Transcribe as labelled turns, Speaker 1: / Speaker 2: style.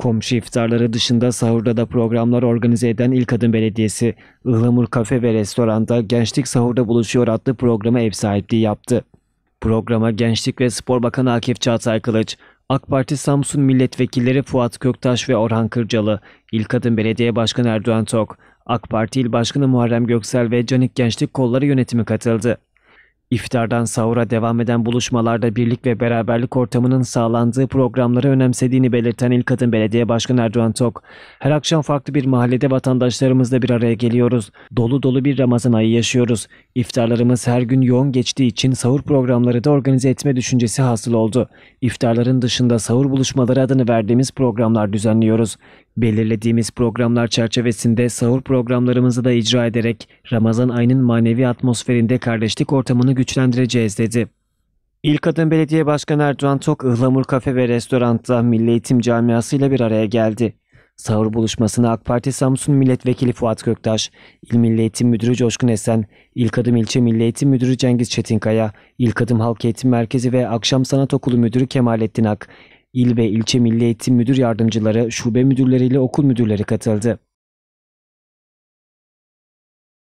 Speaker 1: Komşu iftarları dışında sahurda da programlar organize eden İlk Adım Belediyesi, Ihlamur Kafe ve Restoranda Gençlik Sahurda Buluşuyor adlı programa ev sahipliği yaptı. Programa Gençlik ve Spor Bakanı Akif Çağatay Kılıç, AK Parti Samsun Milletvekilleri Fuat Köktaş ve Orhan Kırcalı, İlk Adım Belediye Başkanı Erdoğan Tok, AK Parti İl Başkanı Muharrem Göksel ve Canik Gençlik Kolları yönetimi katıldı. İftardan sahura devam eden buluşmalarda birlik ve beraberlik ortamının sağlandığı programları önemsediğini belirten İl Kadın Belediye Başkanı Erdoğan Tok, her akşam farklı bir mahallede vatandaşlarımızla bir araya geliyoruz. Dolu dolu bir Ramazan ayı yaşıyoruz. İftarlarımız her gün yoğun geçtiği için sahur programları da organize etme düşüncesi hasıl oldu. İftarların dışında sahur buluşmaları adını verdiğimiz programlar düzenliyoruz. Belirlediğimiz programlar çerçevesinde sahur programlarımızı da icra ederek Ramazan ayının manevi atmosferinde kardeşlik ortamını güçlendireceğiz dedi. İlk Adım Belediye Başkanı Erdoğan Tok, Ihlamur Kafe ve Restorant'ta Milli Eğitim Camiası ile bir araya geldi. Sahur buluşmasına AK Parti Samsun Milletvekili Fuat Köktaş, İl Milli Eğitim Müdürü Coşkun Esen, İlk Adım İlçe Milli Eğitim Müdürü Cengiz Çetinkaya, İlk Adım Halk Eğitim Merkezi ve Akşam Sanat Okulu Müdürü Kemalettin Ak, İl ve ilçe milli eğitim müdür yardımcıları, şube müdürleriyle okul müdürleri katıldı.